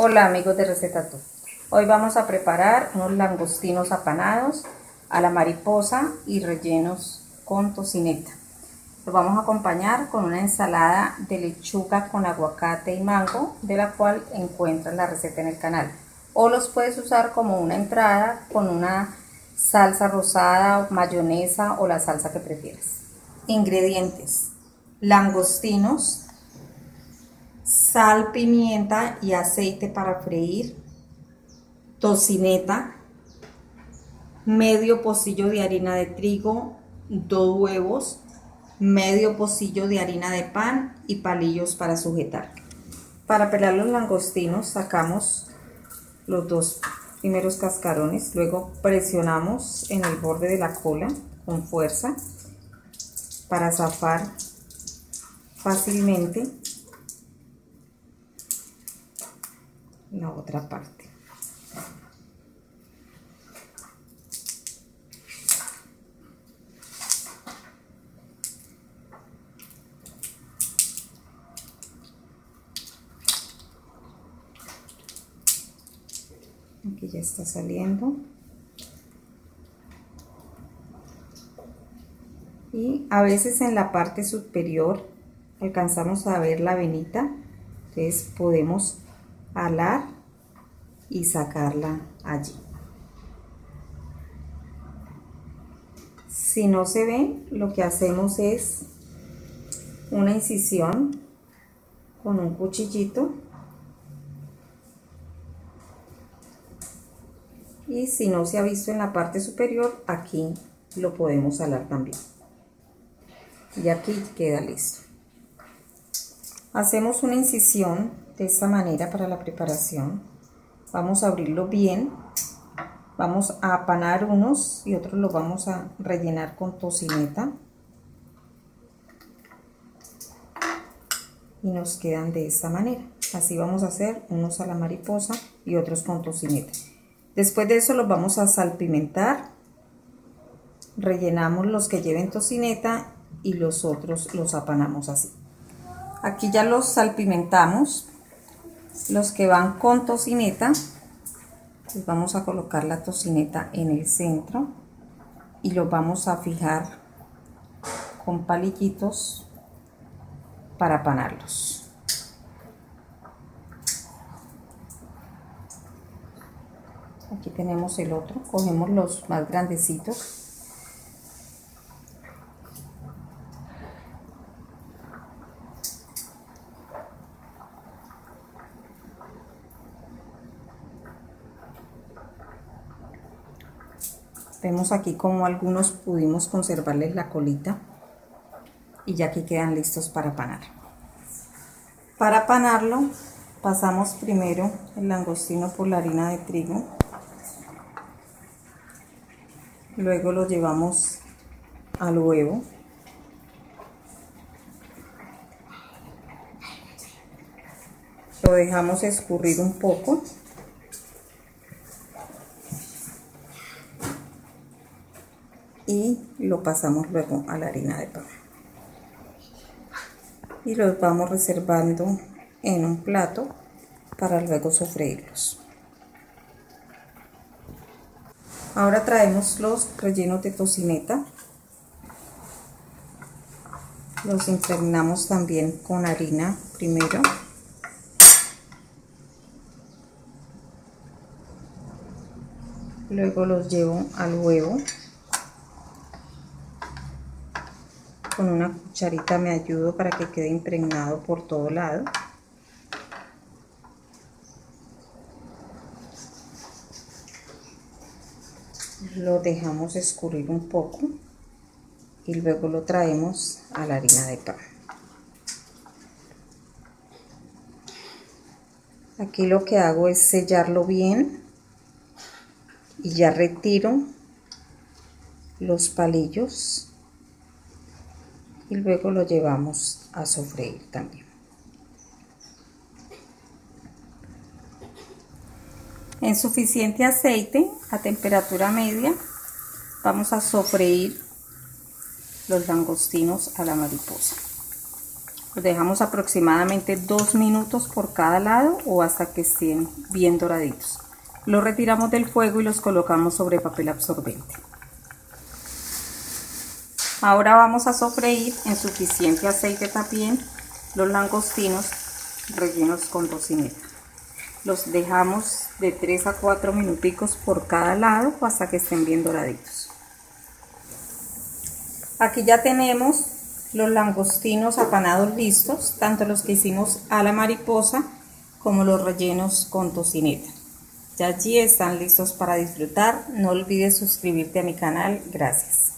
Hola amigos de Receta Tú. Hoy vamos a preparar unos langostinos apanados a la mariposa y rellenos con tocineta. Los vamos a acompañar con una ensalada de lechuga con aguacate y mango, de la cual encuentras la receta en el canal. O los puedes usar como una entrada con una salsa rosada, mayonesa o la salsa que prefieras. Ingredientes. Langostinos, sal, pimienta y aceite para freír, tocineta, medio pocillo de harina de trigo, dos huevos, medio pocillo de harina de pan y palillos para sujetar. Para pelar los langostinos sacamos los dos primeros cascarones, luego presionamos en el borde de la cola con fuerza para zafar fácilmente la otra parte. Aquí ya está saliendo. Y a veces en la parte superior alcanzamos a ver la venita. Entonces podemos alar y sacarla allí. Si no se ve, lo que hacemos es una incisión con un cuchillito y si no se ha visto en la parte superior, aquí lo podemos alar también. Y aquí queda listo. Hacemos una incisión de esta manera para la preparación. Vamos a abrirlo bien. Vamos a apanar unos y otros los vamos a rellenar con tocineta. Y nos quedan de esta manera. Así vamos a hacer unos a la mariposa y otros con tocineta. Después de eso los vamos a salpimentar. Rellenamos los que lleven tocineta y los otros los apanamos así. Aquí ya los salpimentamos los que van con tocineta les vamos a colocar la tocineta en el centro y los vamos a fijar con palillitos para panarlos aquí tenemos el otro cogemos los más grandecitos Vemos aquí como algunos pudimos conservarles la colita y ya aquí quedan listos para panar. Para panarlo pasamos primero el langostino por la harina de trigo. Luego lo llevamos al huevo. Lo dejamos escurrir un poco y lo pasamos luego a la harina de pan. Y los vamos reservando en un plato para luego sofreírlos. Ahora traemos los rellenos de tocineta. Los impregnamos también con harina primero. Luego los llevo al huevo con una cucharita me ayudo para que quede impregnado por todo lado. Lo dejamos escurrir un poco y luego lo traemos a la harina de pan. Aquí lo que hago es sellarlo bien y ya retiro los palillos y luego lo llevamos a sofreír también. En suficiente aceite a temperatura media vamos a sofreír los langostinos a la mariposa. Los dejamos aproximadamente dos minutos por cada lado o hasta que estén bien doraditos. Los retiramos del fuego y los colocamos sobre papel absorbente. Ahora vamos a sofreír en suficiente aceite también los langostinos rellenos con tocineta. Los dejamos de 3 a 4 minuticos por cada lado hasta que estén bien doraditos. Aquí ya tenemos los langostinos apanados listos, tanto los que hicimos a la mariposa como los rellenos con tocineta. Ya allí están listos para disfrutar. No olvides suscribirte a mi canal. Gracias.